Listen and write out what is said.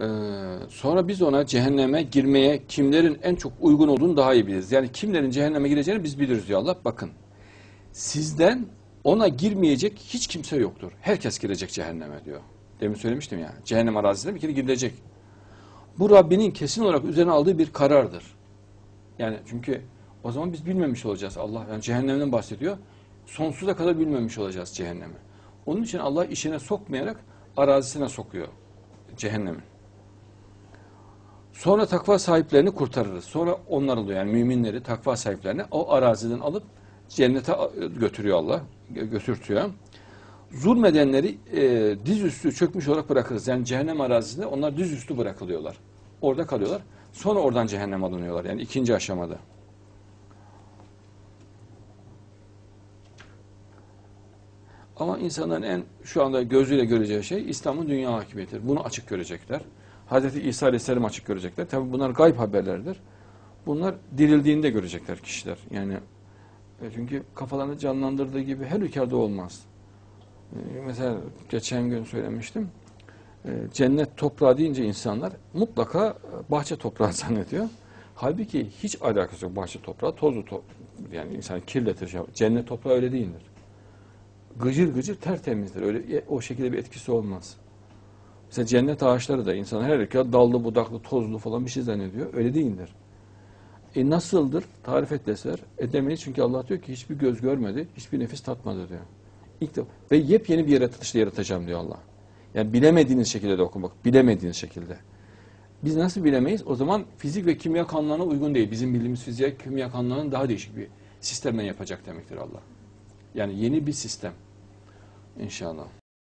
Ee, sonra biz ona cehenneme girmeye kimlerin en çok uygun olduğunu daha iyi biliriz. Yani kimlerin cehenneme gireceğini biz biliriz diyor Allah. Bakın sizden ona girmeyecek hiç kimse yoktur. Herkes girecek cehenneme diyor. Demin söylemiştim ya. Cehennem arazisine bir kere girilecek. Bu Rabbinin kesin olarak üzerine aldığı bir karardır. Yani çünkü o zaman biz bilmemiş olacağız. Allah yani cehennemden bahsediyor. Sonsuza kadar bilmemiş olacağız cehennemi. Onun için Allah işine sokmayarak arazisine sokuyor cehennemin. Sonra takva sahiplerini kurtarırız. Sonra onlar oluyor yani müminleri, takva sahiplerini o araziden alıp cennete götürüyor Allah, gö- götürtüyor. Zulmedenleri e, dizüstü çökmüş olarak bırakırız. Yani cehennem arazisinde onlar dizüstü bırakılıyorlar. Orada kalıyorlar. Sonra oradan cehennem alınıyorlar. Yani ikinci aşamada. Ama insanların en şu anda gözüyle göreceği şey İslam'ın dünya hakimiyetidir. Bunu açık görecekler. Hz. İsa Aleyhisselam açık görecekler. Tabi bunlar gayb haberlerdir. Bunlar dirildiğinde görecekler kişiler. Yani e, çünkü kafalarını canlandırdığı gibi her ülkede olmaz. E, Mesela geçen gün söylemiştim. E, Cennet toprağı deyince insanlar mutlaka bahçe toprağı zannediyor. Halbuki hiç alakası yok bahçe toprağı. Tozlu top yani insanı kirletir. Cennet toprağı öyle değildir gıcır gıcır tertemizdir. Öyle o şekilde bir etkisi olmaz. Mesela cennet ağaçları da insan her ülke dallı budaklı tozlu falan bir şey zannediyor. Öyle değildir. E nasıldır? Tarif et deseler edemeyiz çünkü Allah diyor ki hiçbir göz görmedi, hiçbir nefis tatmadı diyor. İlk defa. Ve yepyeni bir yaratılışla yaratacağım diyor Allah. Yani bilemediğiniz şekilde de okumak, bilemediğiniz şekilde. Biz nasıl bilemeyiz? O zaman fizik ve kimya kanunlarına uygun değil. Bizim bildiğimiz fizik kimya kanunlarının daha değişik bir sistemden yapacak demektir Allah. Yani yeni bir sistem. İnşallah.